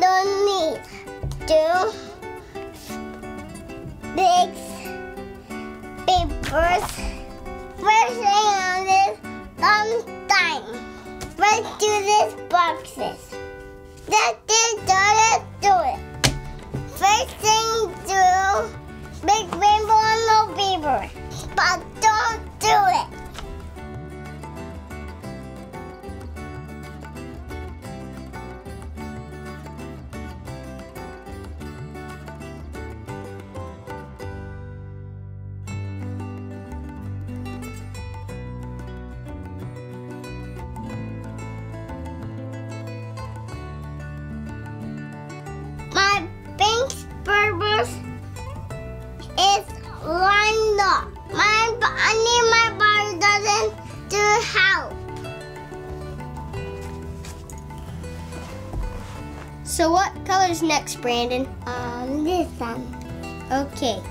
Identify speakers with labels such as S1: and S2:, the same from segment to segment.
S1: don't need two big papers. We're saying on this long time. Let's do these boxes. Let's do let's do it. First thing do big rainbow on no paper. But
S2: So what color's next, Brandon?
S1: Um, this one.
S2: Okay.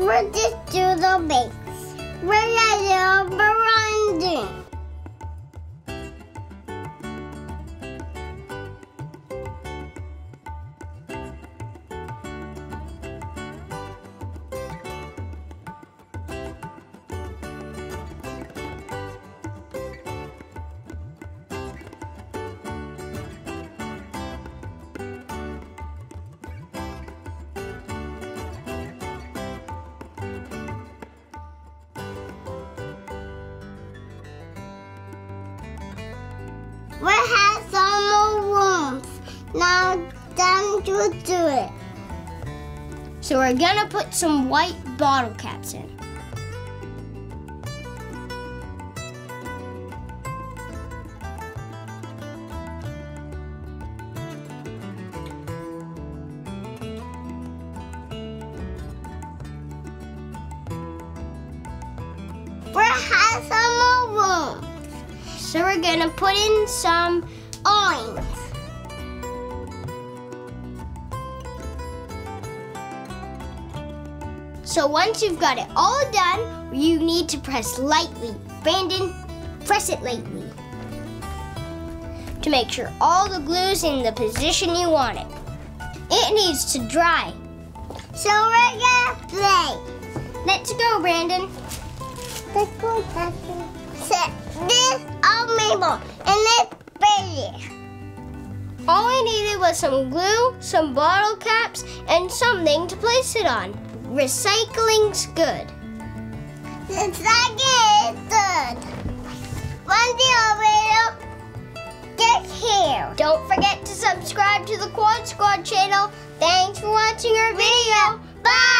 S1: We'll just do the base. We're do branding. Now time to do it.
S2: So we're gonna put some white bottle caps in.
S1: We have some more rooms.
S2: So we're gonna put in some
S1: Orange.
S2: So once you've got it all done, you need to press lightly. Brandon, press it lightly. To make sure all the glue's in the position you want it. It needs to dry.
S1: So we're gonna play.
S2: Let's go, Brandon.
S1: Let's go, Daddy. Set this on Mabel and it's baby.
S2: All we needed was some glue, some bottle caps, and something to place it on. Recycling's good.
S1: Like it's good. One the video get here.
S2: Don't forget to subscribe to the Quad Squad channel. Thanks for watching our video.
S1: Bye.